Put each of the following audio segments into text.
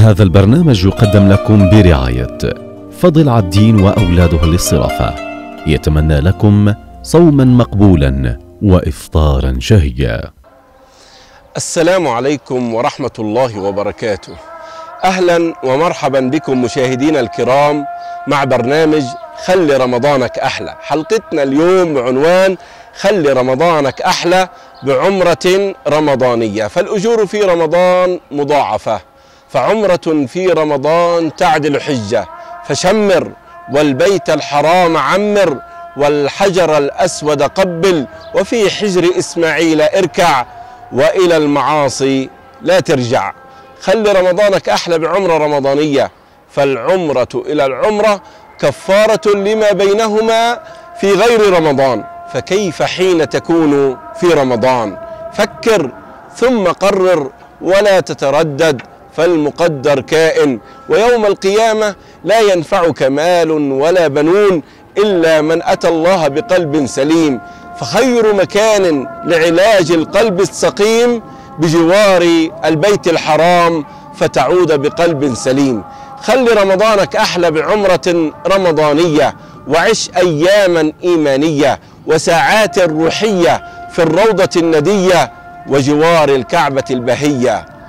هذا البرنامج يقدم لكم برعاية فضل عابدين وأولاده للصرافة. يتمنى لكم صوما مقبولا وإفطارا شهيا. السلام عليكم ورحمة الله وبركاته. أهلا ومرحبا بكم مشاهدينا الكرام مع برنامج خلي رمضانك أحلى. حلقتنا اليوم بعنوان خلي رمضانك أحلى بعمرة رمضانية. فالأجور في رمضان مضاعفة. فعمرة في رمضان تعدل حجة. فشمر والبيت الحرام عمر والحجر الأسود قبل وفي حجر إسماعيل اركع وإلى المعاصي لا ترجع. خلي رمضانك أحلى بعمرة رمضانية. فالعمرة إلى العمرة كفارة لما بينهما في غير رمضان. فكيف حين تكون في رمضان؟ فكر ثم قرر ولا تتردد. فالمقدر كائن ويوم القيامة لا ينفعك مال ولا بنون إلا من أتى الله بقلب سليم. فخير مكان لعلاج القلب السقيم بجوار البيت الحرام فتعود بقلب سليم. خلي رمضانك أحلى بعمرة رمضانية وعش أياما إيمانية وساعات روحية في الروضة الندية وجوار الكعبة البهية.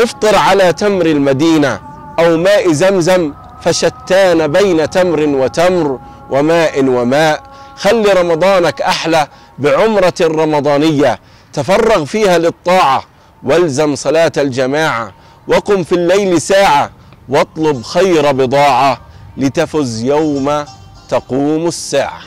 افطر على تمر المدينة أو ماء زمزم فشتان بين تمر وتمر وماء وماء. خلي رمضانك أحلى بعمرة رمضانية. تفرغ فيها للطاعة والزم صلاة الجماعة وقم في الليل ساعة واطلب خير بضاعة لتفز يوم تقوم الساعة.